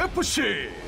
FC